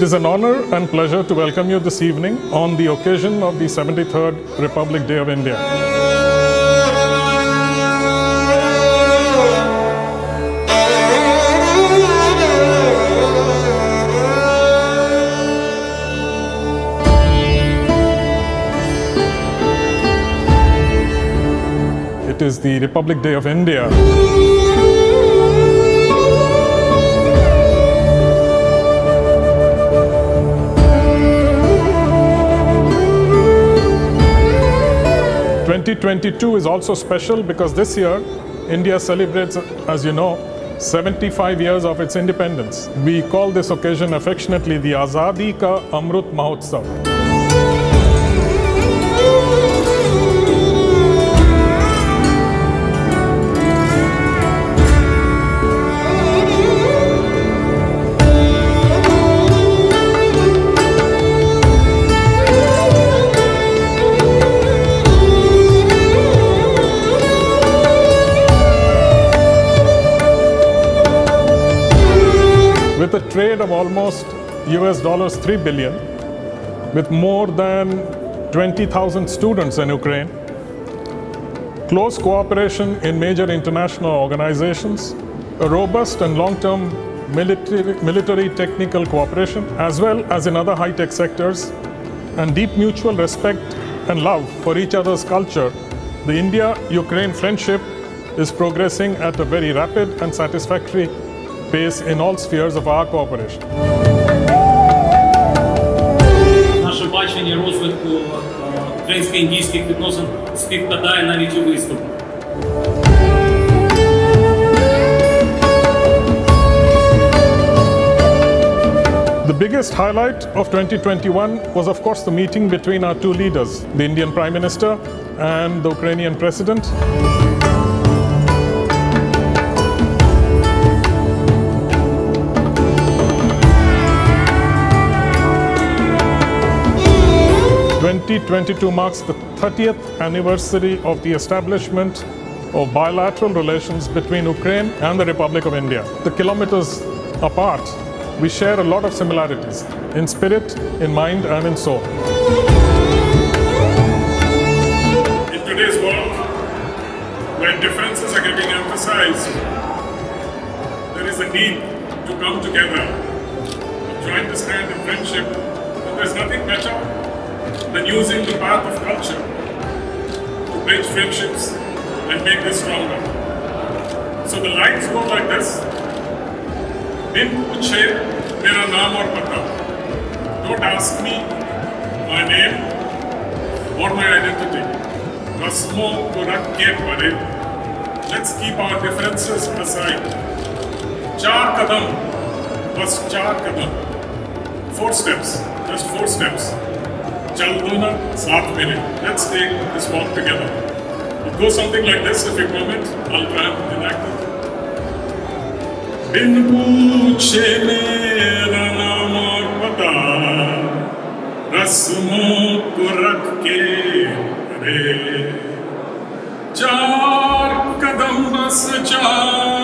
It is an honor and pleasure to welcome you this evening on the occasion of the 73rd Republic Day of India. It is the Republic Day of India. Twenty twenty two is also special because this year India celebrates, as you know, 75 years of its independence. We call this occasion affectionately the Azadi Ka Amrit Mahotsav. With a trade of almost US dollars 3 billion, with more than 20,000 students in Ukraine, close cooperation in major international organizations, a robust and long-term military, military technical cooperation, as well as in other high-tech sectors, and deep mutual respect and love for each other's culture, the India-Ukraine friendship is progressing at a very rapid and satisfactory pace in all spheres of our cooperation. Наше бачення розвитку е, українсько-індійських відносин співпадає навіть у виступах. The biggest highlight of 2021 was, of course, the meeting between our two leaders, the Indian Prime Minister and the Ukrainian President. Twenty twenty-two marks the 30th anniversary of the establishment of bilateral relations between Ukraine and the Republic of India. The kilometers apart, we share a lot of similarities in spirit, in mind, and in soul. In today's world, where differences are getting emphasized, there is a need to come together, to join this hand in friendship. And there's nothing better than using the path of culture to bridge friendships and make this stronger. So the lines go like this. Din puche mera naam aur pata. Don't ask me my name or my identity. Rasmo ko rakh. Let's keep our differences aside. Char kadam, bas char kadam. Four steps, just four steps. चल दो ना साथ मेरे Let's take this walk together. It goes something like this if you permit. I'll try and enact it. बिन पूछे मेरा नाम और पता रस्मों को रख के रे चार कदम बस चार